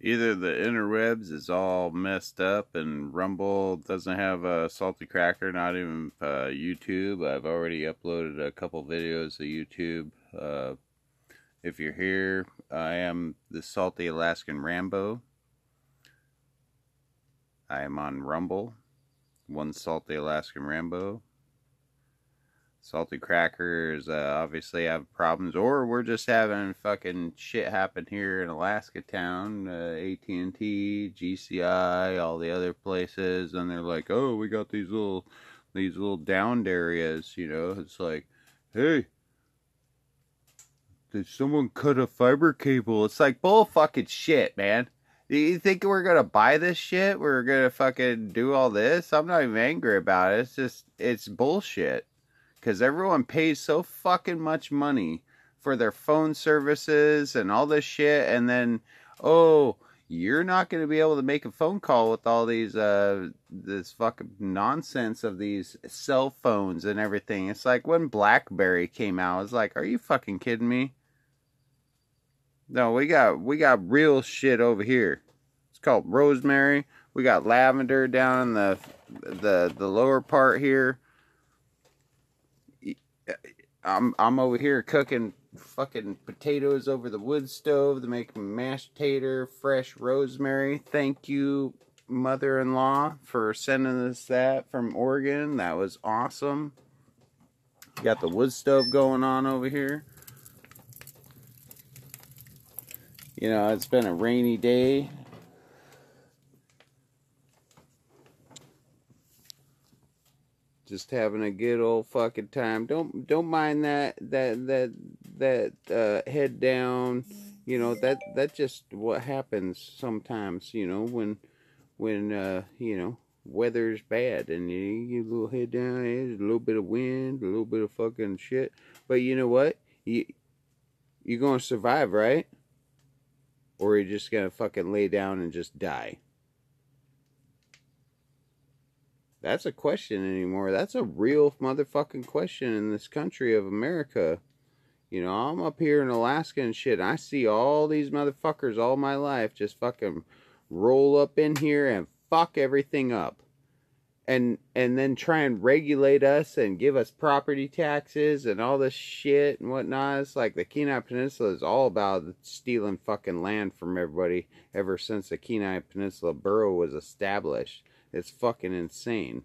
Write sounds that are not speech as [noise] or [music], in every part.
either the interwebs is all messed up and Rumble doesn't have a salty cracker, not even uh, YouTube. I've already uploaded a couple videos to YouTube. Uh, if you're here, I am the salty Alaskan Rambo. I am on Rumble, one salty Alaskan Rambo. Salty Crackers uh, obviously have problems, or we're just having fucking shit happen here in Alaska town. Uh, AT&T, GCI, all the other places, and they're like, "Oh, we got these little, these little downed areas." You know, it's like, "Hey, did someone cut a fiber cable?" It's like bull fucking shit, man. Do you think we're gonna buy this shit? We're gonna fucking do all this? I'm not even angry about it. It's just, it's bullshit because everyone pays so fucking much money for their phone services and all this shit and then oh you're not going to be able to make a phone call with all these uh this fucking nonsense of these cell phones and everything. It's like when blackberry came out it's like are you fucking kidding me? No we got we got real shit over here. It's called rosemary. We got lavender down in the the the lower part here I'm I'm over here cooking fucking potatoes over the wood stove to make mashed tater, fresh rosemary. Thank you, mother-in-law, for sending us that from Oregon. That was awesome. Got the wood stove going on over here. You know, it's been a rainy day. Just having a good old fucking time. Don't don't mind that that that that uh, head down. You know that that just what happens sometimes. You know when when uh, you know weather's bad and you get a little head down. There's a little bit of wind, a little bit of fucking shit. But you know what? You you're gonna survive, right? Or you're just gonna fucking lay down and just die. That's a question anymore. That's a real motherfucking question in this country of America. You know, I'm up here in Alaska and shit. And I see all these motherfuckers all my life just fucking roll up in here and fuck everything up. And and then try and regulate us and give us property taxes and all this shit and whatnot. It's like the Kenai Peninsula is all about stealing fucking land from everybody ever since the Kenai Peninsula Borough was established. It's fucking insane.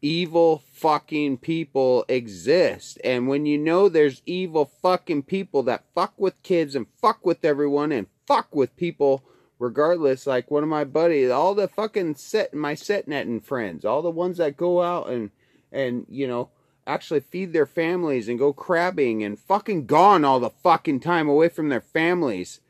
Evil fucking people exist. And when you know there's evil fucking people that fuck with kids and fuck with everyone and fuck with people regardless, like one of my buddies, all the fucking set my set netting friends, all the ones that go out and and you know actually feed their families and go crabbing and fucking gone all the fucking time away from their families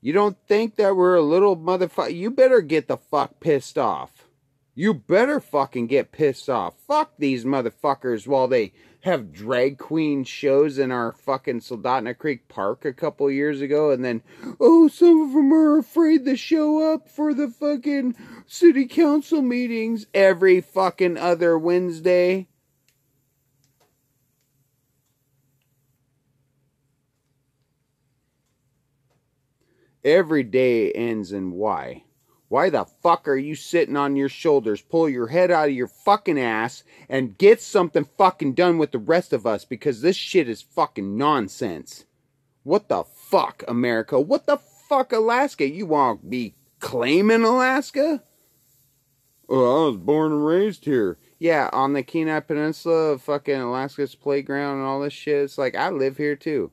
you don't think that we're a little motherfucker? You better get the fuck pissed off. You better fucking get pissed off. Fuck these motherfuckers while they have drag queen shows in our fucking Soldotna Creek Park a couple years ago, and then, oh, some of them are afraid to show up for the fucking city council meetings every fucking other Wednesday. Every day ends in why. Why the fuck are you sitting on your shoulders? Pull your head out of your fucking ass and get something fucking done with the rest of us because this shit is fucking nonsense. What the fuck, America? What the fuck, Alaska? You to be claiming Alaska? Oh, I was born and raised here. Yeah, on the Kenai Peninsula, fucking Alaska's playground and all this shit. It's like, I live here too.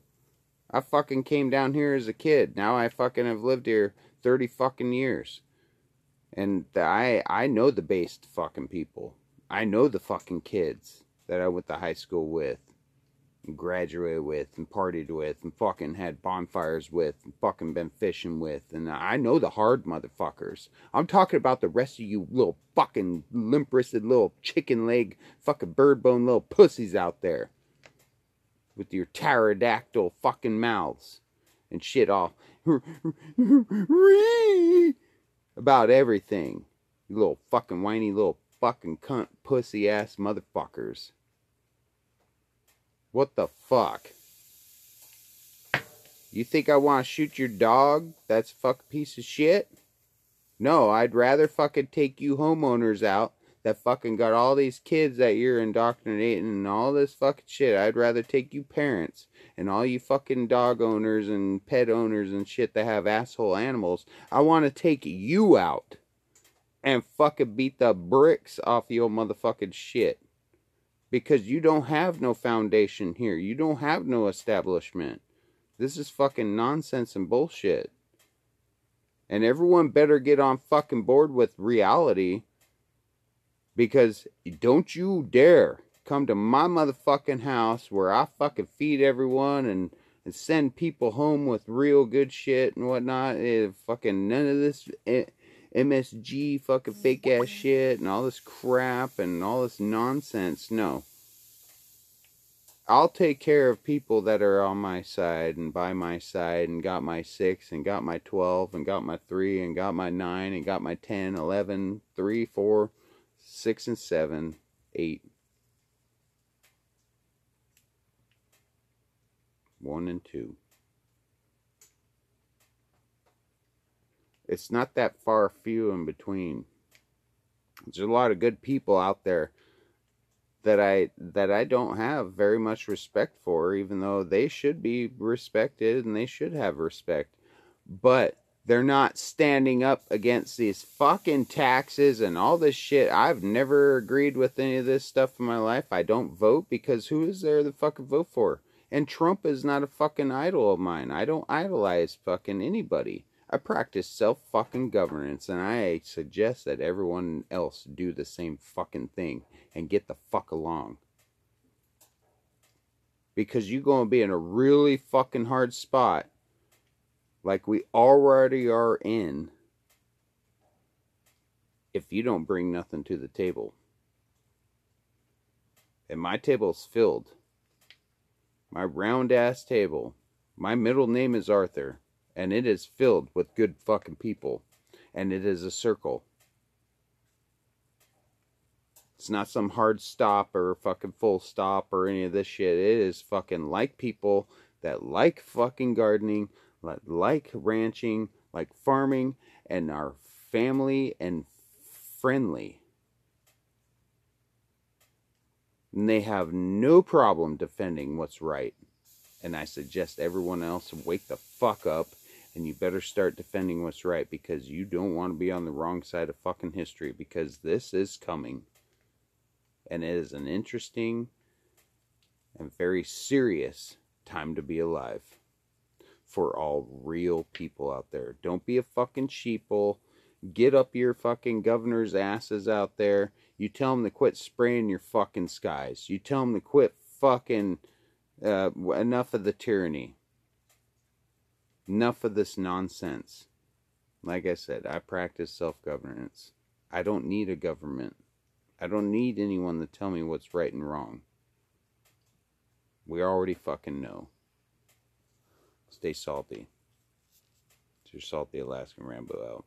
I fucking came down here as a kid. Now I fucking have lived here 30 fucking years. And I I know the based fucking people. I know the fucking kids that I went to high school with and graduated with and partied with and fucking had bonfires with and fucking been fishing with and I know the hard motherfuckers. I'm talking about the rest of you little fucking limp-wristed little chicken leg fucking bird bone little pussies out there with your pterodactyl fucking mouths and shit off [laughs] about everything. You little fucking whiny little fucking cunt pussy ass motherfuckers. What the fuck? You think I want to shoot your dog? That's a fucking piece of shit? No, I'd rather fucking take you homeowners out that fucking got all these kids that you're indoctrinating and all this fucking shit. I'd rather take you parents and all you fucking dog owners and pet owners and shit that have asshole animals. I want to take you out and fucking beat the bricks off your motherfucking shit. Because you don't have no foundation here. You don't have no establishment. This is fucking nonsense and bullshit. And everyone better get on fucking board with reality. Because don't you dare come to my motherfucking house where I fucking feed everyone and, and send people home with real good shit and whatnot. It, fucking none of this eh, MSG fucking fake ass shit and all this crap and all this nonsense. No. I'll take care of people that are on my side and by my side and got my 6 and got my 12 and got my 3 and got my 9 and got my 10, 11, 3, 4, 6 and 7, 8. 1 and 2. It's not that far few in between. There's a lot of good people out there that I that I don't have very much respect for, even though they should be respected and they should have respect. But they're not standing up against these fucking taxes and all this shit. I've never agreed with any of this stuff in my life. I don't vote because who is there to fucking vote for? And Trump is not a fucking idol of mine. I don't idolize fucking anybody. I practice self fucking governance and I suggest that everyone else do the same fucking thing and get the fuck along. Because you're going to be in a really fucking hard spot like we already are in if you don't bring nothing to the table. And my table's filled. My round ass table. My middle name is Arthur. And it is filled with good fucking people. And it is a circle. It's not some hard stop or fucking full stop or any of this shit. It is fucking like people that like fucking gardening, like ranching, like farming, and are family and friendly. And they have no problem defending what's right. And I suggest everyone else wake the fuck up and you better start defending what's right because you don't want to be on the wrong side of fucking history because this is coming and it is an interesting and very serious time to be alive for all real people out there. Don't be a fucking sheeple. Get up your fucking governor's asses out there. You tell them to quit spraying your fucking skies. You tell them to quit fucking uh, enough of the tyranny. Enough of this nonsense. Like I said, I practice self governance. I don't need a government. I don't need anyone to tell me what's right and wrong. We already fucking know. Stay salty. It's your salty Alaskan Rambo out.